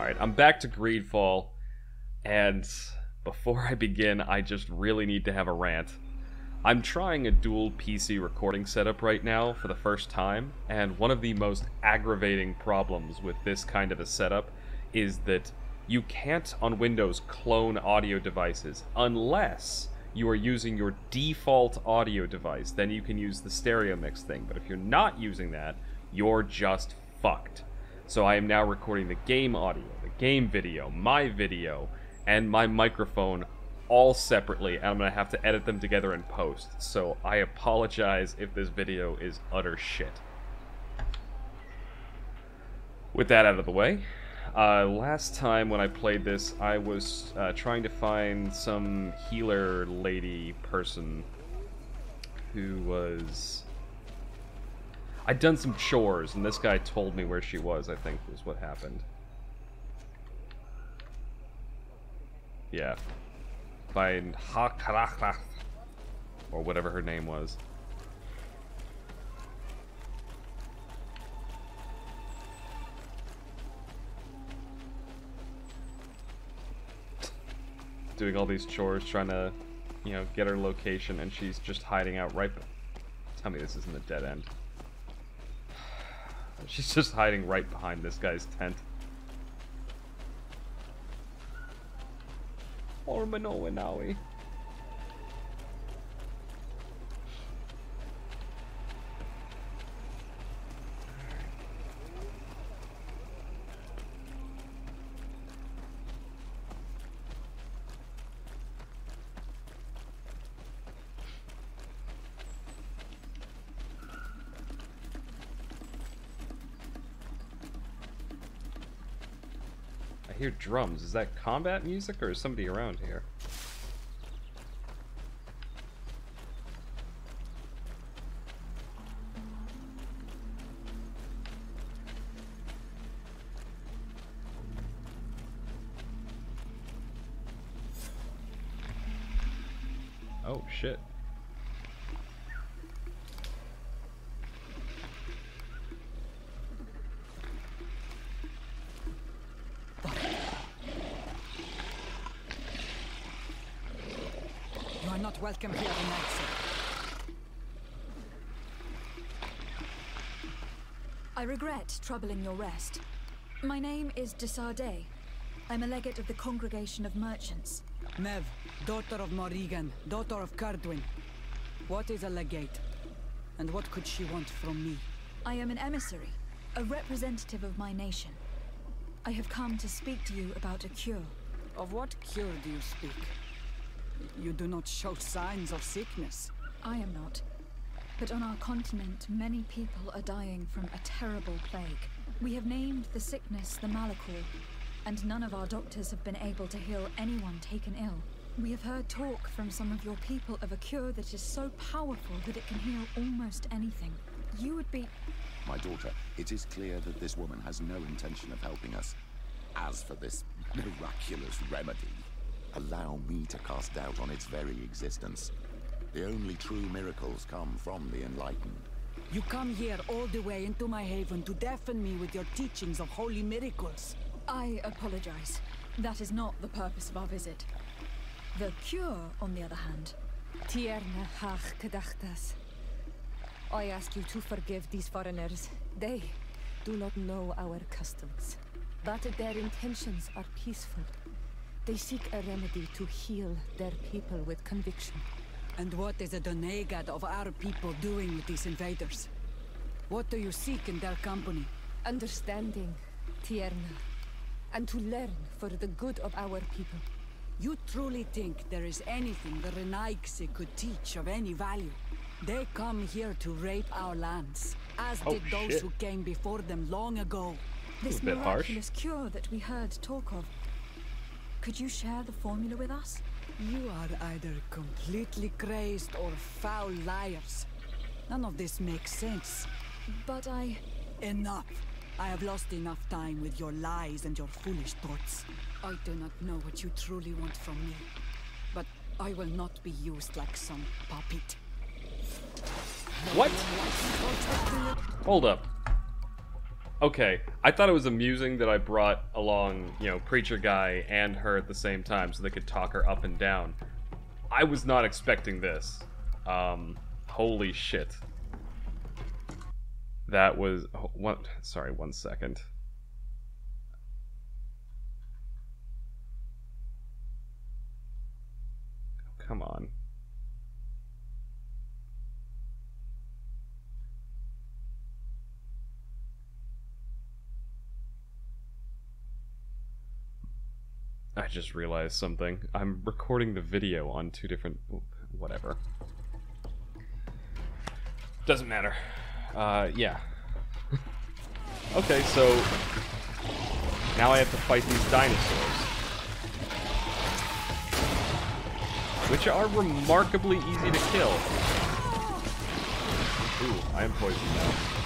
Alright, I'm back to Greedfall, and before I begin, I just really need to have a rant. I'm trying a dual PC recording setup right now for the first time, and one of the most aggravating problems with this kind of a setup is that you can't on Windows clone audio devices unless you are using your default audio device. Then you can use the stereo mix thing, but if you're not using that, you're just fucked. So I am now recording the game audio, the game video, my video, and my microphone all separately, and I'm to have to edit them together in post. So I apologize if this video is utter shit. With that out of the way, uh, last time when I played this, I was uh, trying to find some healer lady person who was I'd done some chores, and this guy told me where she was, I think, was what happened. Yeah. By Hakarach, or whatever her name was. Doing all these chores, trying to, you know, get her location, and she's just hiding out right... Tell me this isn't a dead end. She's just hiding right behind this guy's tent. Naui. Hear drums. Is that combat music or is somebody around here? Tonight, sir. I regret troubling your rest. My name is De Sardet. I'm a legate of the Congregation of Merchants. Nev, daughter of Morrigan, daughter of Cardwin. What is a legate? And what could she want from me? I am an emissary, a representative of my nation. I have come to speak to you about a cure. Of what cure do you speak? You do not show signs of sickness. I am not. But on our continent, many people are dying from a terrible plague. We have named the sickness the Malichor, and none of our doctors have been able to heal anyone taken ill. We have heard talk from some of your people of a cure that is so powerful that it can heal almost anything. You would be... My daughter, it is clear that this woman has no intention of helping us. As for this miraculous remedy, allow me to cast doubt on its very existence. The only true miracles come from the enlightened. You come here all the way into my haven to deafen me with your teachings of holy miracles. I apologize. That is not the purpose of our visit. The cure, on the other hand... Tierna hach kedachtas. I ask you to forgive these foreigners. They do not know our customs. But their intentions are peaceful. They seek a remedy to heal their people with conviction. And what is the Doneigad of our people doing with these invaders? What do you seek in their company? Understanding, Tierna. And to learn for the good of our people. You truly think there is anything the Renaigse could teach of any value? They come here to rape our lands, as oh, did those shit. who came before them long ago. This miraculous harsh. cure that we heard talk of could you share the formula with us? You are either completely crazed or foul liars. None of this makes sense. But I... Enough! I have lost enough time with your lies and your foolish thoughts. I do not know what you truly want from me. But I will not be used like some puppet. What? Hold up. Okay, I thought it was amusing that I brought along, you know, Preacher Guy and her at the same time so they could talk her up and down. I was not expecting this. Um, holy shit. That was oh, what? Sorry, one second. Come on. I just realized something. I'm recording the video on two different... whatever. Doesn't matter. Uh, yeah. okay, so... Now I have to fight these dinosaurs. Which are remarkably easy to kill. Ooh, I am poisoned now.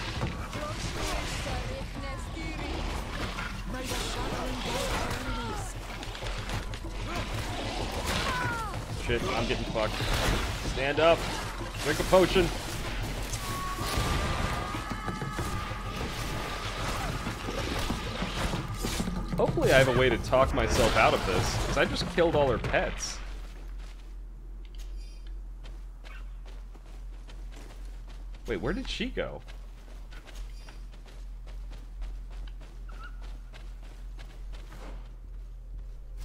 Shit, I'm getting fucked. Stand up. Drink a potion. Hopefully I have a way to talk myself out of this, because I just killed all her pets. Wait, where did she go?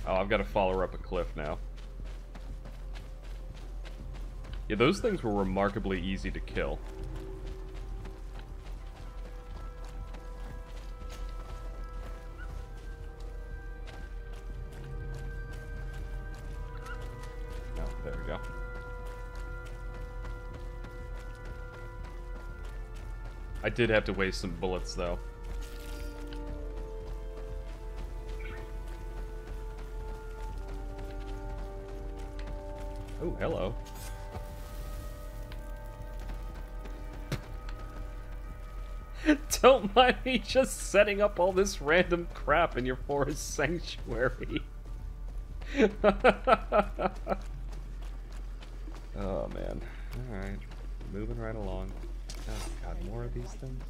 Oh, I've got to follow her up a cliff now. Yeah, those things were remarkably easy to kill. Oh, there we go. I did have to waste some bullets, though. Oh, hello. Don't mind me just setting up all this random crap in your forest sanctuary. oh man. Alright. Moving right along. Oh god, more of these things?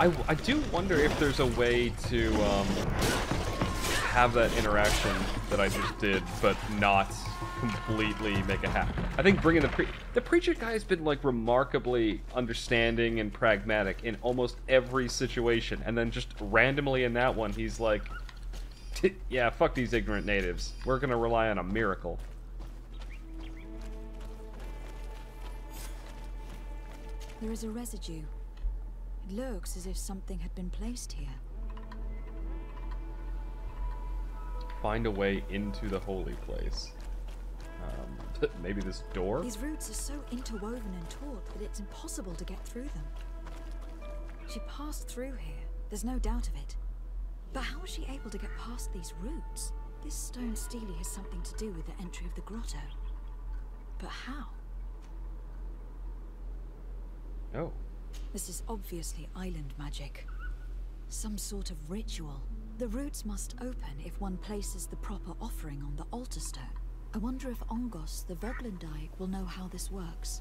I, I do wonder if there's a way to um, have that interaction that I just did, but not completely make it happen. I think bringing the pre the preacher guy has been like remarkably understanding and pragmatic in almost every situation, and then just randomly in that one, he's like, "Yeah, fuck these ignorant natives. We're gonna rely on a miracle." There is a residue. It looks as if something had been placed here. Find a way into the holy place. Um, maybe this door? These roots are so interwoven and taut that it's impossible to get through them. She passed through here, there's no doubt of it. But how was she able to get past these roots? This stone stele has something to do with the entry of the grotto. But how? Oh. This is obviously island magic. Some sort of ritual. The roots must open if one places the proper offering on the altar stone. I wonder if Ongos, the Voglendike, will know how this works.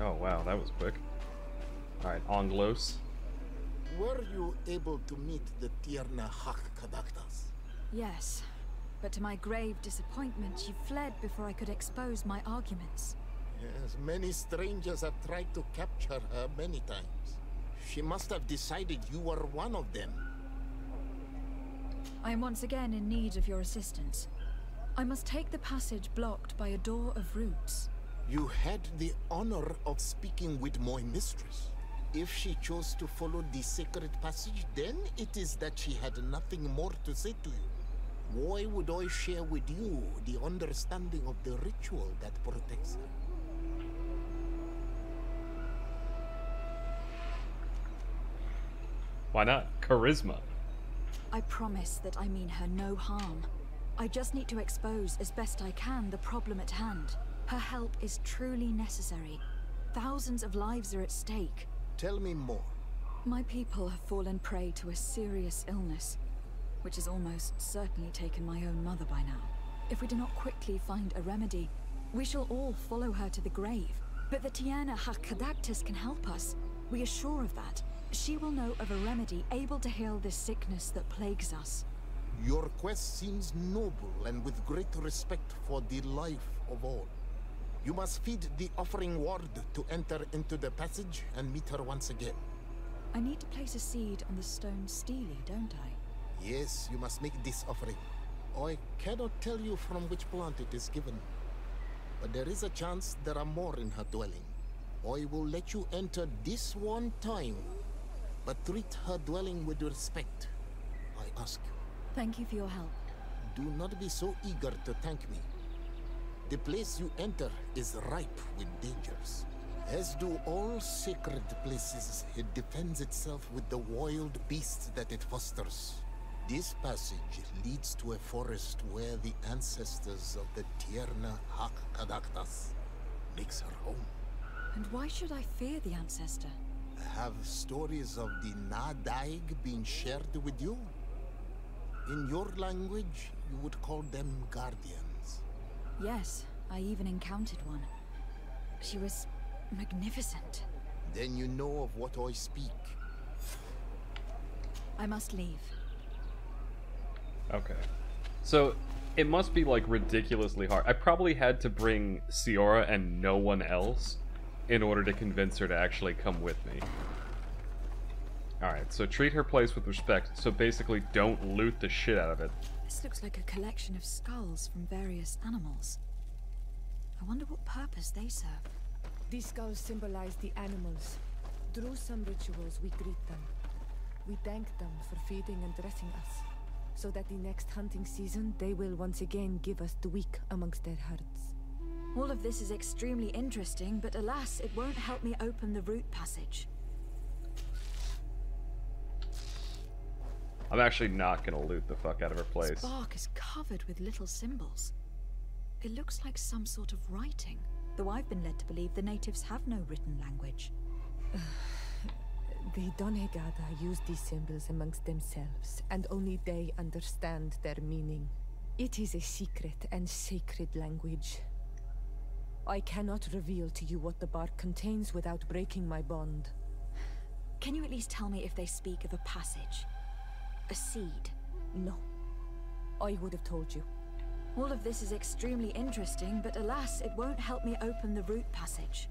Oh wow, that was quick. Alright, Onglos. Were you able to meet the Tierna Hak Kadaktas? Yes, but to my grave disappointment, she fled before I could expose my arguments. Yes, many strangers have tried to capture her many times. She must have decided you were one of them. I am once again in need of your assistance. I must take the passage blocked by a door of roots. You had the honor of speaking with my mistress. If she chose to follow the sacred passage, then it is that she had nothing more to say to you. Why would I share with you the understanding of the ritual that protects her? Why not? Charisma. I promise that I mean her no harm. I just need to expose as best I can the problem at hand. Her help is truly necessary. Thousands of lives are at stake. Tell me more. My people have fallen prey to a serious illness, which has almost certainly taken my own mother by now. If we do not quickly find a remedy, we shall all follow her to the grave. But the Tiana Hakadactus can help us. We are sure of that. She will know of a remedy able to heal this sickness that plagues us. Your quest seems noble and with great respect for the life of all. You must feed the offering ward to enter into the passage and meet her once again. I need to place a seed on the stone stele, don't I? Yes, you must make this offering. I cannot tell you from which plant it is given. But there is a chance there are more in her dwelling. I will let you enter this one time, but treat her dwelling with respect. I ask you. Thank you for your help. Do not be so eager to thank me. The place you enter is ripe with dangers. As do all sacred places, it defends itself with the wild beasts that it fosters. This passage leads to a forest where the ancestors of the Tierna Hakkadaktas makes her home. And why should I fear the ancestor? Have stories of the Nadaig been shared with you? In your language, you would call them guardians. Yes, I even encountered one. She was magnificent. Then you know of what I speak. I must leave. Okay. So it must be like ridiculously hard. I probably had to bring Siora and no one else in order to convince her to actually come with me. Alright, so treat her place with respect. So basically, don't loot the shit out of it. This looks like a collection of skulls from various animals. I wonder what purpose they serve. These skulls symbolize the animals. Through some rituals, we greet them. We thank them for feeding and dressing us, so that the next hunting season they will once again give us the weak amongst their herds. All of this is extremely interesting, but alas, it won't help me open the root passage. I'm actually not gonna loot the fuck out of her place. This bark is covered with little symbols. It looks like some sort of writing, though I've been led to believe the natives have no written language. The Doneigada use these symbols amongst themselves, and only they understand their meaning. It is a secret and sacred language. I cannot reveal to you what the bark contains without breaking my bond. Can you at least tell me if they speak of a passage? A seed? No. I would have told you. All of this is extremely interesting, but alas, it won't help me open the root passage.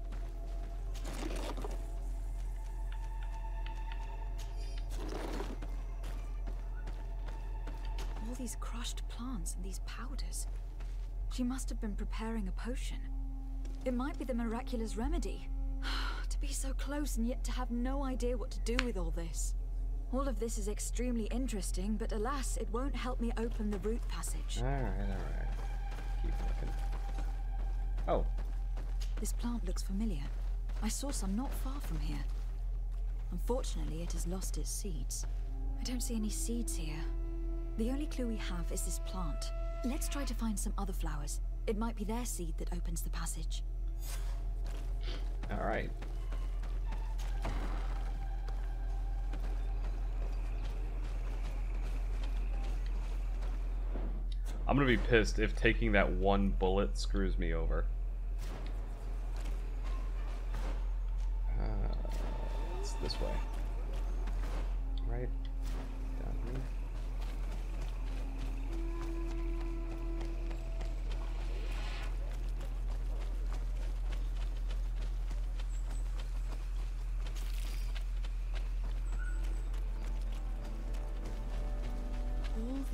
All these crushed plants and these powders. She must have been preparing a potion. It might be the miraculous remedy. to be so close and yet to have no idea what to do with all this. All of this is extremely interesting, but alas, it won't help me open the root passage. Alright, alright. Keep looking. Oh, This plant looks familiar. I saw some not far from here. Unfortunately, it has lost its seeds. I don't see any seeds here. The only clue we have is this plant. Let's try to find some other flowers. It might be their seed that opens the passage. Alright. I'm gonna be pissed if taking that one bullet screws me over. Uh, it's this way. Right?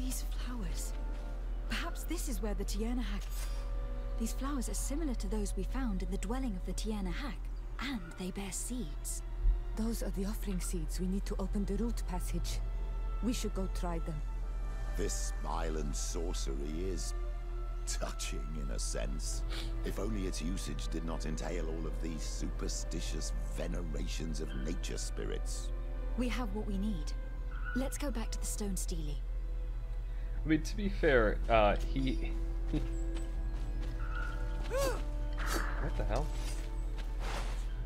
These flowers. Perhaps this is where the Tierna Hack. These flowers are similar to those we found in the dwelling of the Tierna Hack, and they bear seeds. Those are the offering seeds we need to open the root passage. We should go try them. This island sorcery is touching in a sense. If only its usage did not entail all of these superstitious venerations of nature spirits. We have what we need. Let's go back to the stone stele. I mean, to be fair, uh, he. what the hell?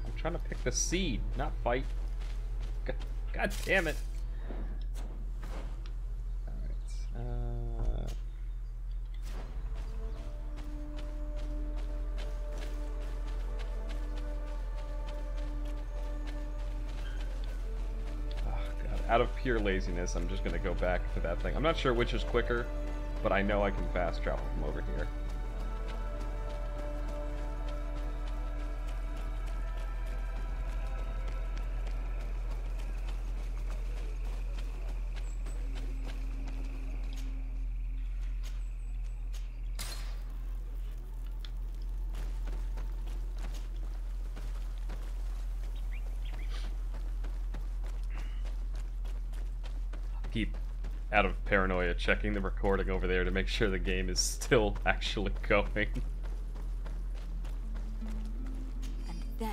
I'm trying to pick the seed, not fight. G- God damn it. Alright. Uh... Out of pure laziness, I'm just gonna go back to that thing. I'm not sure which is quicker, but I know I can fast travel from over here. Paranoia checking the recording over there to make sure the game is still actually going. And there.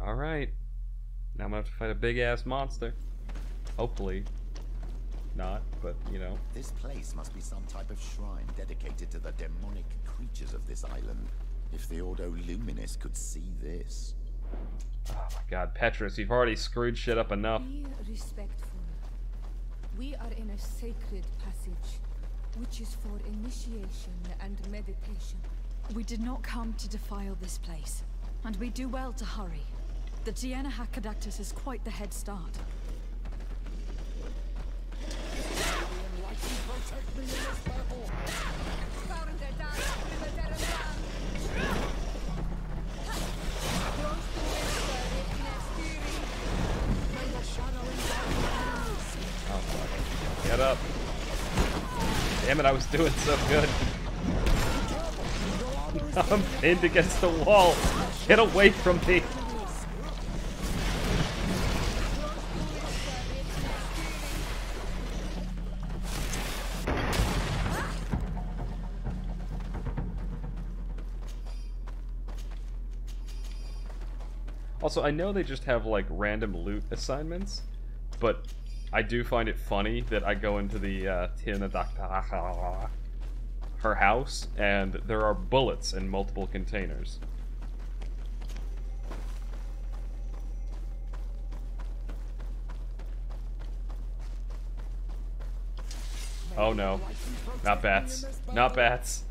Alright. Now I'm gonna have to fight a big ass monster. Hopefully. Not, but you know. This place must be some type of shrine dedicated to the demonic creatures of this island. If the Ordo Luminis could see this. Oh my god, Petrus, you've already screwed shit up enough. Be respectful. We are in a sacred passage, which is for initiation and meditation. We did not come to defile this place, and we do well to hurry. The Tiana Hakkadactus is quite the head start. Damn it, I was doing so good. I'm pinned against the wall. Get away from me. Also, I know they just have like random loot assignments, but I do find it funny that I go into the uh, Dak- her house and there are bullets in multiple containers. Oh no. Not bats. Not bats.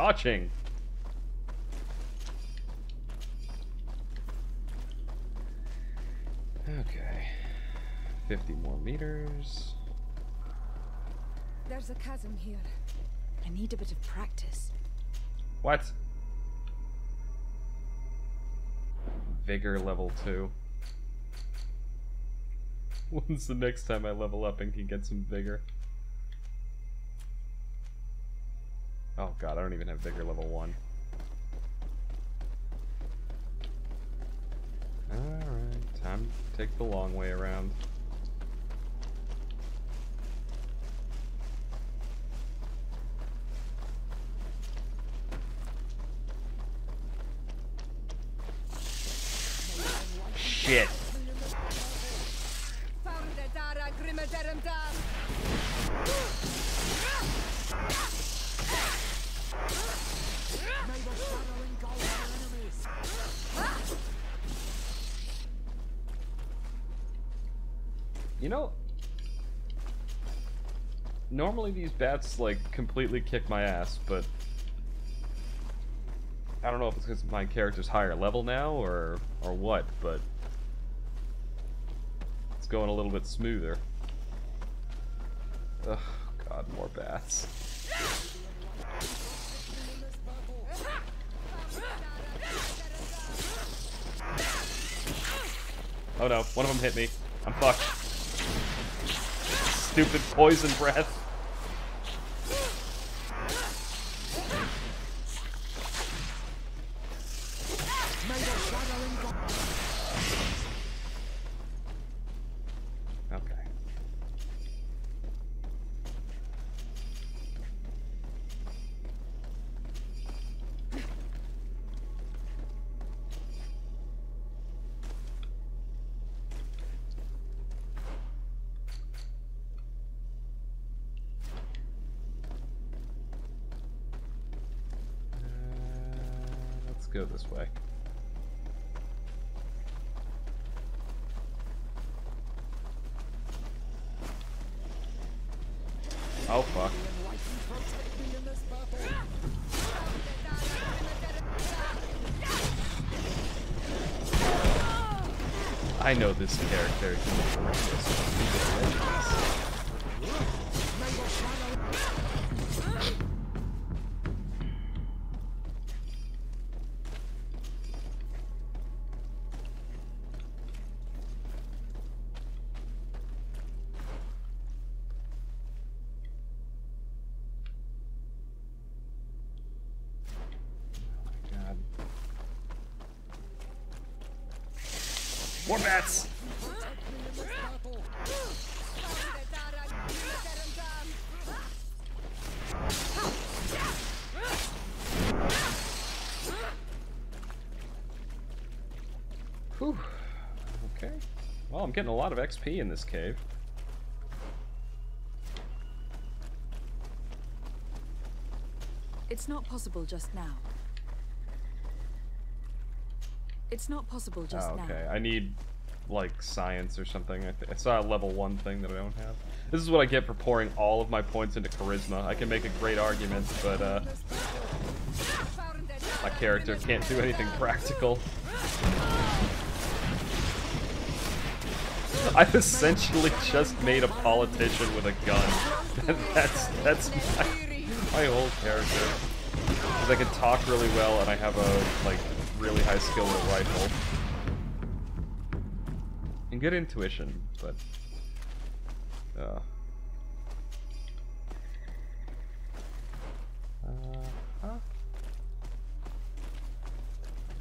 Dodging! Okay. 50 more meters. There's a chasm here. I need a bit of practice. What? Vigor level 2. When's the next time I level up and can get some vigor? God, I don't even have vigor level 1. Alright, time to take the long way around. Shit. You know, normally these bats like completely kick my ass, but I don't know if it's because my character's higher level now or or what, but it's going a little bit smoother. Ugh, God, more bats. Oh no, one of them hit me. I'm fucked. Stupid poison breath. Go this way. Oh fuck. I know this character. He's horrendous. More bats! Whew. Okay. Well, I'm getting a lot of XP in this cave. It's not possible just now. It's not possible just oh, okay. now. I need like science or something. I, th I saw a level one thing that I don't have. This is what I get for pouring all of my points into charisma. I can make a great argument, but uh, my character can't do anything practical. I've essentially just made a politician with a gun. that's that's my, my whole character. Because I can talk really well and I have a like really high skill with a rifle. And good intuition, but uh, uh huh?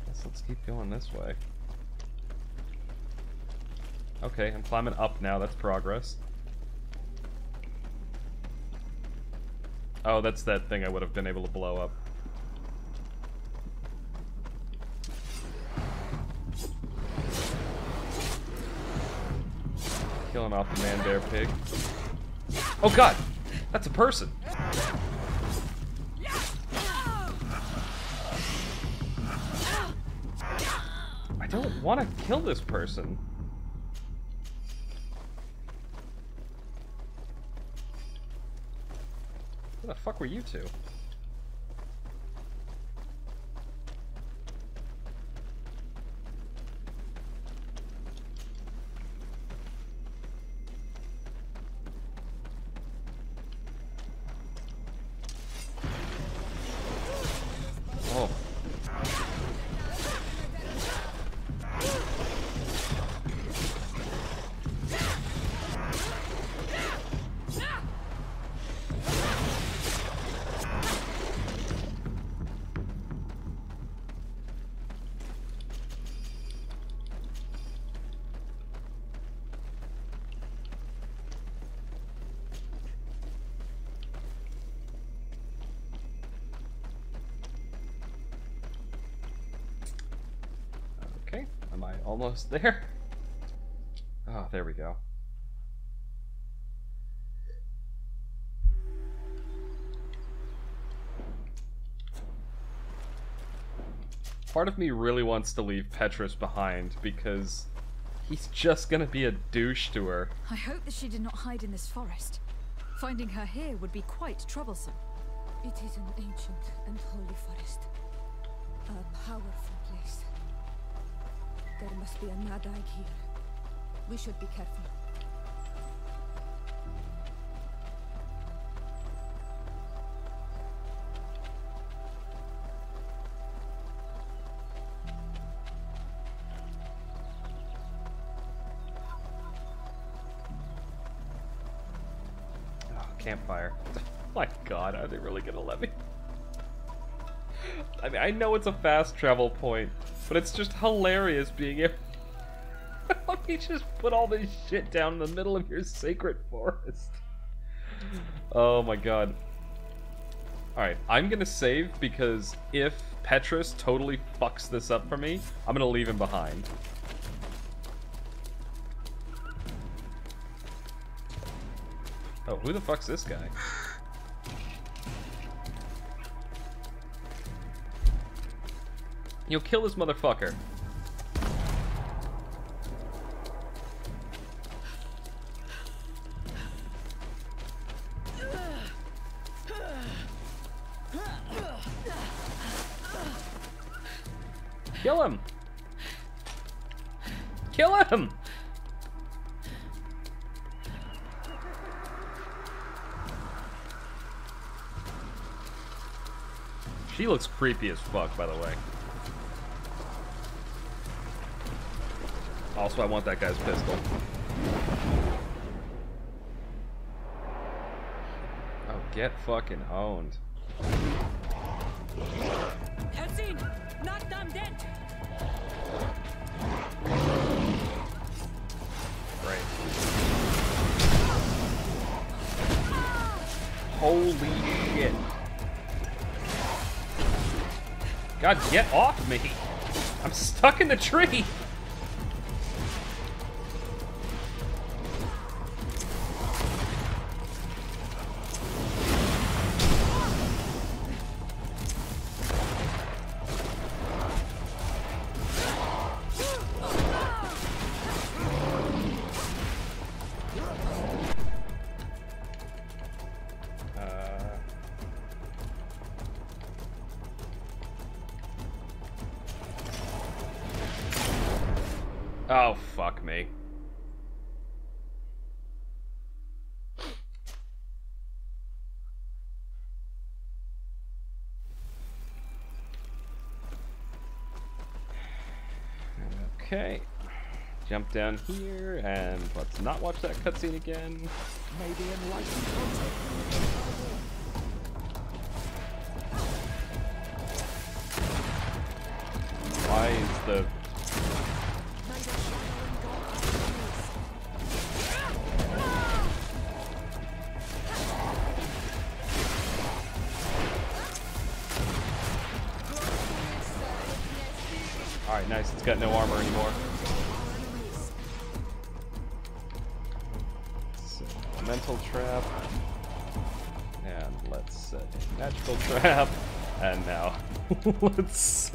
Guess let's keep going this way. Okay, I'm climbing up now, that's progress. Oh, that's that thing I would have been able to blow up. Killing off the man bear pig. Oh god! That's a person! I don't want to kill this person. Who the fuck were you two? Am I almost there? Oh, there we go. Part of me really wants to leave Petrus behind because he's just gonna be a douche to her. I hope that she did not hide in this forest. Finding her here would be quite troublesome. It is an ancient and holy forest. A powerful place. There must be a Nadaig here. We should be careful. Oh, campfire. My god, are they really gonna let me? I mean, I know it's a fast travel point, but it's just hilarious being able. Let me just put all this shit down in the middle of your sacred forest. Oh my god. Alright, I'm gonna save because if Petrus totally fucks this up for me, I'm gonna leave him behind. Oh, who the fuck's this guy? You'll kill this motherfucker. Kill him! Kill him! She looks creepy as fuck, by the way. Also, I want that guy's pistol. Oh, get fucking owned. Helsin! Knock them dead! Great. Holy shit. God, get off me! I'm stuck in the tree! Jump down here, and let's not watch that cutscene again. Maybe enlightened. Why is the...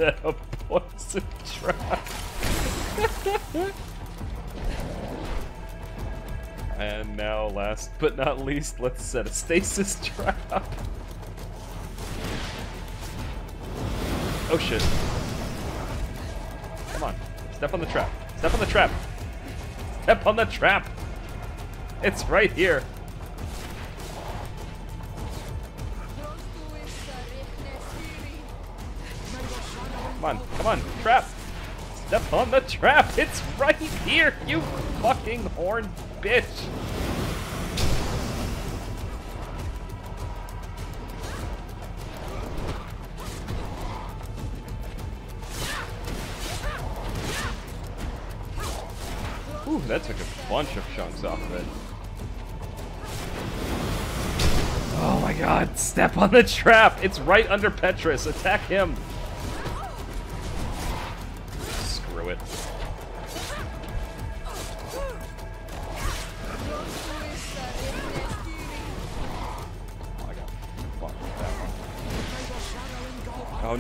set a poison trap. and now, last but not least, let's set a stasis trap. Oh shit. Come on. Step on the trap. Step on the trap. Step on the trap. It's right here. Come on. Come on. Trap. Step on the trap. It's right here, you fucking horn bitch. Ooh, that took a bunch of chunks off of it. Oh my god, step on the trap! It's right under Petrus. Attack him!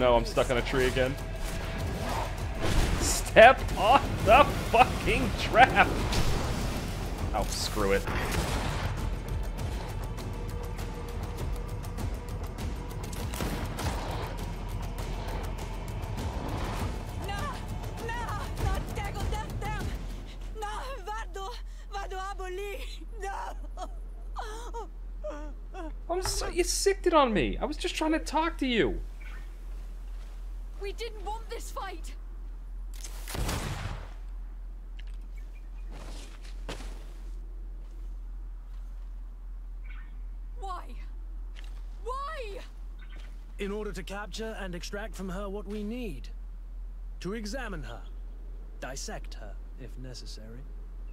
No, I'm stuck on a tree again. Step on the fucking trap! Oh, screw it. No! No! No tego dem! No! Vado! Vado aboli! No! I'm so you sicked it on me. I was just trying to talk to you. We didn't want this fight! Why? Why? in order to capture and extract from her what we need. To examine her, dissect her, if necessary.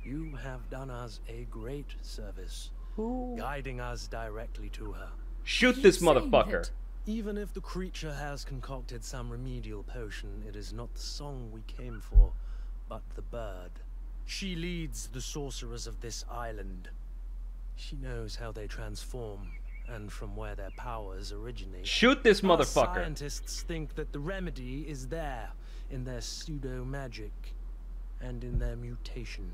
You have done us a great service, guiding us directly to her. Shoot Keep this motherfucker. it. Even if the creature has concocted some remedial potion, it is not the song we came for, but the bird. She leads the sorcerers of this island. She knows how they transform, and from where their powers originate. Shoot this Our motherfucker. scientists think that the remedy is there, in their pseudo magic, and in their mutation.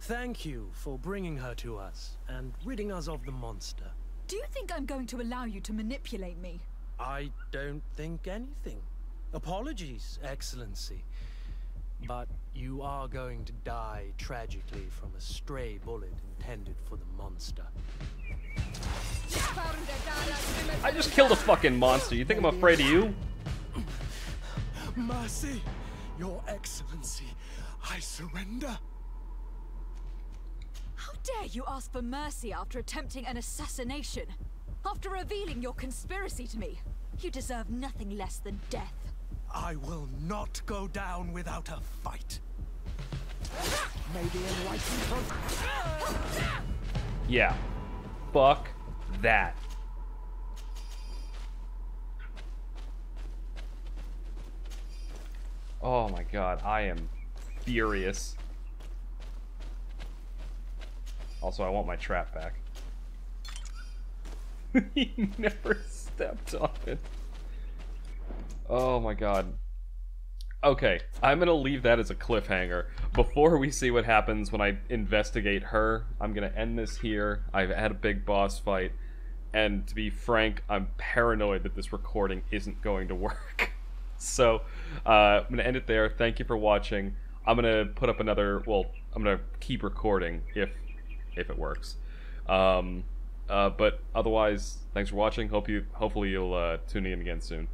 Thank you for bringing her to us and ridding us of the monster. Do you think I'm going to allow you to manipulate me? I don't think anything. Apologies, Excellency. But you are going to die tragically from a stray bullet intended for the monster. I just killed a fucking monster. You think I'm afraid of you? Mercy, Your Excellency, I surrender. How dare you ask for mercy after attempting an assassination? After revealing your conspiracy to me? You deserve nothing less than death. I will not go down without a fight. Maybe enlightened Yeah. Fuck that. Oh my god, I am furious. Also, I want my trap back. he never stepped on it. Oh my god. Okay, I'm gonna leave that as a cliffhanger. Before we see what happens when I investigate her, I'm gonna end this here. I've had a big boss fight, and to be frank, I'm paranoid that this recording isn't going to work. so, uh, I'm gonna end it there. Thank you for watching. I'm gonna put up another. Well, I'm gonna keep recording if if it works. Um, uh, but otherwise, thanks for watching. Hope you, hopefully, you'll uh, tune in again soon.